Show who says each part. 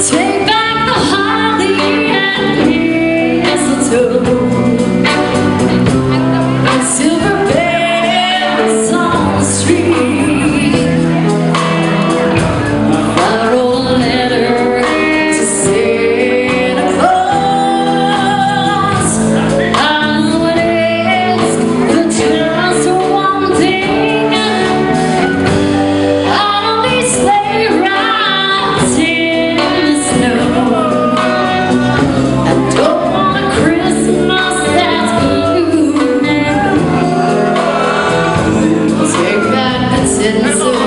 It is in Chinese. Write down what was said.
Speaker 1: Take Nó